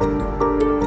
Música